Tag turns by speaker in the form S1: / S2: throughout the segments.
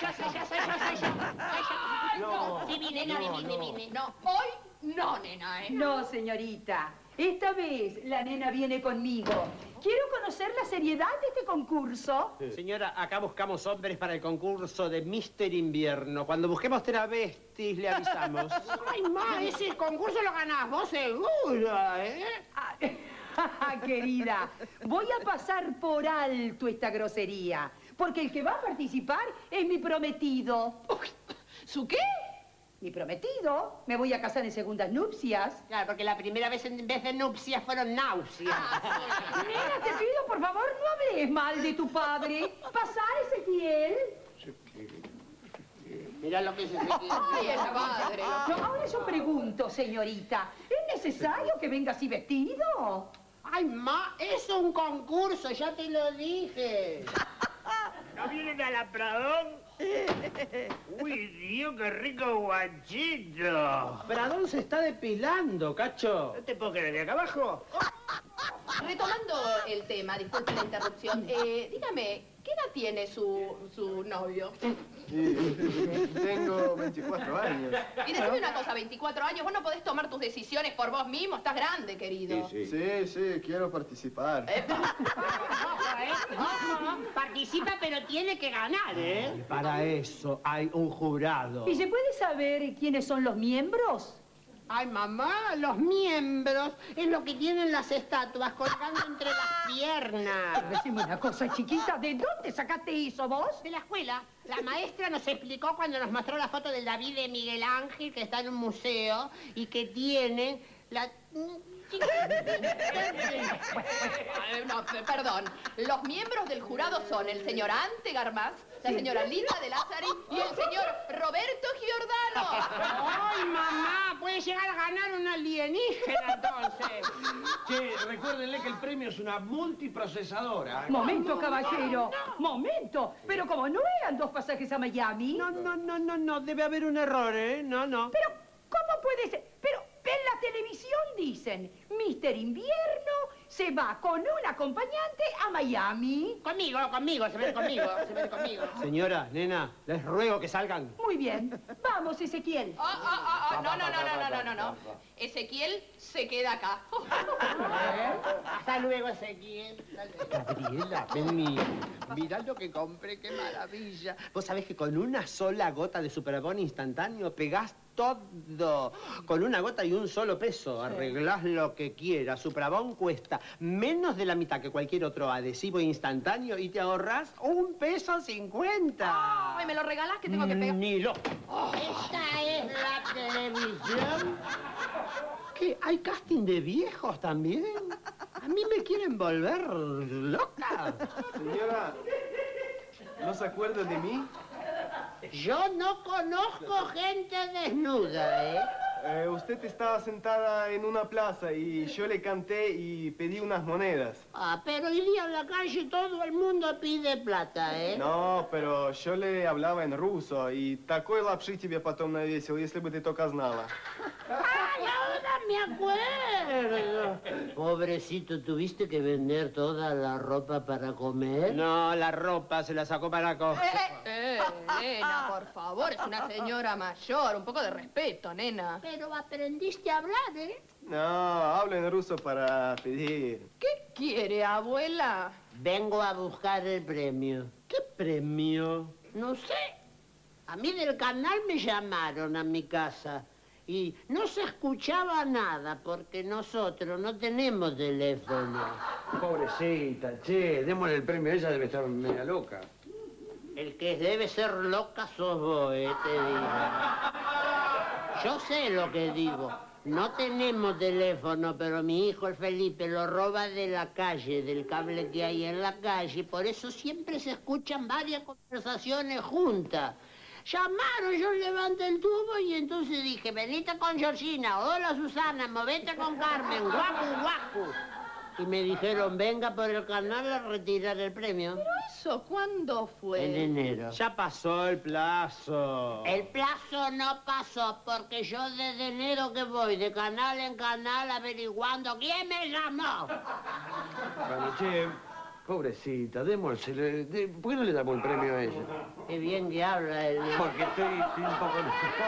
S1: yo sé, yo sé, yo sé, yo. No, hoy no, nena, ¿eh?
S2: No, señorita. Esta vez la nena viene conmigo. Quiero conocer la seriedad de este concurso.
S3: Señora, acá buscamos hombres para el concurso de Mister Invierno. Cuando busquemos travestis, le avisamos.
S1: Ay, ma, ese concurso lo ganás vos seguro, ¿eh?
S2: Ah, querida, voy a pasar por alto esta grosería, porque el que va a participar es mi prometido.
S1: ¿Su qué?
S2: Mi prometido. Me voy a casar en segundas nupcias.
S1: Claro, porque la primera vez en vez de nupcias fueron náuseas.
S2: Nena, te pido, por favor, no hables mal de tu padre. Pasar, Ezequiel.
S1: Mira lo que Ezequiel.
S2: Ay, el padre. No, ahora yo pregunto, señorita. ¿Es necesario que venga así vestido?
S1: Ay, ma, es un concurso, ya te lo dije.
S4: ¿No vienen a la Pradón? Uy, Dios, qué rico guachito.
S3: Pradón se está depilando, cacho.
S4: ¿No te puedo creer de acá abajo?
S5: Retomando el tema, disculpe la interrupción, eh, dígame, ¿qué edad tiene su, su novio?
S6: Tengo 24 años.
S5: Y decime una cosa, 24 años, vos no podés tomar tus decisiones por vos mismo, estás grande, querido.
S6: Sí, sí, quiero participar.
S1: Participa, pero tiene que ganar, ¿eh?
S3: Para eso hay un jurado.
S2: ¿Y se puede saber quiénes son los miembros?
S1: Ay, mamá, los miembros es lo que tienen las estatuas colgando entre las piernas.
S2: Decime una cosa, chiquita, ¿de dónde sacaste eso vos?
S1: De la escuela. La maestra nos explicó cuando nos mostró la foto del David de Miguel Ángel, que está en un museo, y que tiene la...
S5: no, perdón. Los miembros del jurado son el señor Ante Garmaz, la señora Linda de Lázari y el señor Roberto Giordano.
S1: ¡Ay, mamá! Puede llegar a ganar un alienígena, entonces.
S7: Che, recuérdenle que el premio es una multiprocesadora. ¿eh?
S2: Momento, caballero. Momento. Pero como no eran dos pasajes a Miami.
S3: No, no, no, no, no. Debe haber un error, ¿eh? No, no.
S2: Pero, ¿cómo puede ser? Pero en la televisión dicen, Mister Invierno se va con un acompañante a Miami.
S1: Conmigo, conmigo, se ven conmigo, se ven conmigo.
S3: Señora, nena, les ruego que salgan.
S2: Muy bien. Vamos, Ezequiel.
S5: Oh, oh, oh, oh. No, no, no, no, no, no, no. Ezequiel se queda acá.
S1: Hasta luego, Ezequiel.
S3: Gabriela, vení. Mirá lo que compré, qué maravilla. Vos sabés que con una sola gota de Superbón instantáneo pegás todo. Con una gota y un solo peso. Arreglás lo que quieras. Superbón cuesta menos de la mitad que cualquier otro adhesivo instantáneo y te ahorras un peso cincuenta.
S5: Ay, ¿me lo regalás que tengo que pegar?
S3: Ni lo.
S1: Esta es la televisión.
S3: ¿Qué? ¿Hay casting de viejos también? A mí me quieren volver loca.
S6: Señora, ¿no se acuerda de mí?
S1: Yo no conozco gente desnuda, ¿eh?
S6: Eh, usted estaba sentada en una plaza y yo le canté y pedí unas monedas.
S1: Ah, pero hoy día en la calle todo el mundo pide plata, ¿eh?
S6: No, pero yo le hablaba en ruso y такой лапши тебе потом навесил, если бы ты только знала.
S1: ¡Ay, ahora me acuerdo! Pobrecito, ¿tuviste que vender toda la ropa para comer?
S3: No, la ropa se la sacó para coger.
S5: Eh, nena, por favor, es una señora mayor. Un poco de respeto, nena.
S1: Pero aprendiste a hablar, ¿eh?
S6: No, hablo en ruso para pedir.
S5: ¿Qué quiere, abuela?
S1: Vengo a buscar el premio.
S3: ¿Qué premio?
S1: No sé. A mí del canal me llamaron a mi casa y no se escuchaba nada porque nosotros no tenemos teléfono.
S7: Pobrecita, che, démosle el premio. Ella debe estar media loca.
S1: El que debe ser loca sos vos, eh, te digo. Yo sé lo que digo. No tenemos teléfono, pero mi hijo el Felipe lo roba de la calle, del cable que hay en la calle. Por eso siempre se escuchan varias conversaciones juntas. Llamaron, yo levanté el tubo y entonces dije, venite con Georgina, hola Susana, movete con Carmen, guacu, guacu. Y me dijeron, venga por el canal a retirar el premio.
S5: ¿Pero eso cuándo fue?
S1: En enero.
S3: Ya pasó el plazo.
S1: El plazo no pasó porque yo desde enero que voy de canal en canal averiguando quién me llamó.
S7: Bueno, che, Pobrecita, démosle. de- ¿Por qué no le damos el premio a ella?
S1: Qué bien que habla el...
S7: Porque estoy, estoy un poco nervioso.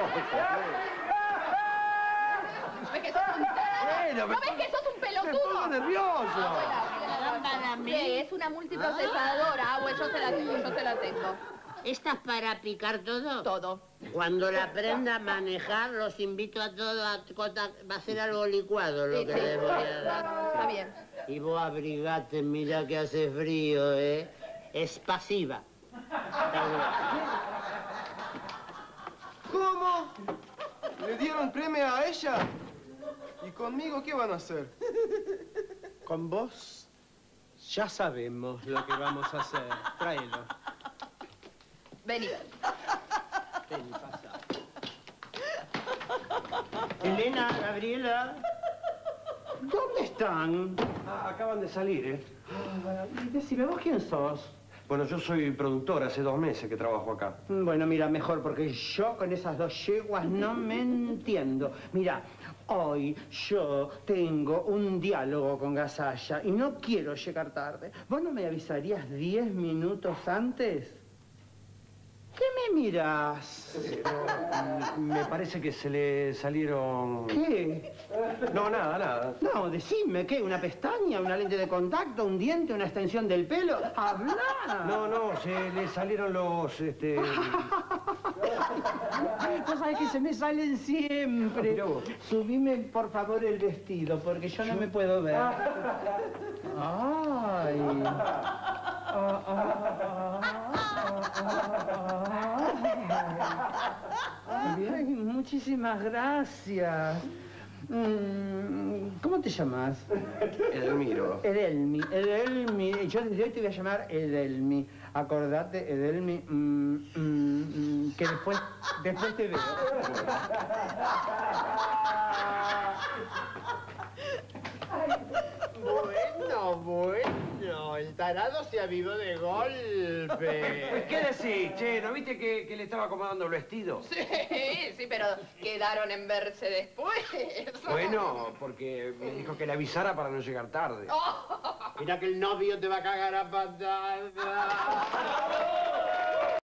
S5: ¿No ves que sos un,
S7: Bueno,
S5: ¿No
S7: me
S5: ves que sos un
S7: Me pongo
S5: pelotudo?
S7: nervioso.
S1: ¿Son para mí?
S5: Sí, es una multiprocesadora, agua, yo te la tengo, yo te la tengo.
S1: ¿Estás para picar todo?
S5: Todo.
S1: Cuando la aprenda a manejar, los invito a todos a Va a ser algo licuado lo
S5: Sí,
S1: que
S5: sí.
S1: les voy a dar.
S5: Está bien.
S1: Y vos abrigate, mira que hace frío, ¿eh? Es pasiva.
S6: ¿Cómo? ¿Le dieron premio a ella? ¿Y conmigo qué van a hacer?
S3: Con vos ya sabemos lo que vamos a hacer. Tráelo.
S5: Vení.
S3: Vení, pasa.
S1: Elena, Gabriela. ¿Dónde están?
S7: Ah, acaban de salir, ¿eh?
S3: Y decime, ¿vos quién sos?
S7: Bueno, yo soy productor, hace dos meses que trabajo acá.
S3: Bueno, mira, mejor, porque yo con esas dos yeguas no me entiendo. Mira, hoy yo tengo un diálogo con Gasalla y no quiero llegar tarde. ¿Vos no me avisarías diez minutos antes? ¿Qué me miras?
S7: Me parece que se le salieron...
S3: ¿Qué?
S7: No, nada, nada.
S3: No, decime, ¿qué? ¿Una pestaña, una lente de contacto, un diente, una extensión del pelo? ¡Habla!
S7: No, no, se le salieron los, este...
S3: Vos sabés que se me salen siempre.
S7: Mirá vos.
S3: Subime, por favor, el vestido, porque yo no me puedo ver. Ay. Ah, ah, ah, Bien, muchísimas gracias. Mm, ¿Cómo te llamas?
S7: Edelmiro.
S3: Edelmi, Edelmi. Yo desde hoy te voy a llamar Edelmi. Acordate, Edelmi, mm, mm, mm, que después, después te veo.
S1: Bueno, bueno, el tarado se avivó de golpe.
S7: ¿Qué decís, che? ¿No viste que, que le estaba acomodando el vestido?
S5: Sí, sí, pero quedaron en verse después.
S7: Bueno, porque me dijo que le avisara para no llegar tarde.
S1: Mira que el novio te va a cagar a patadas.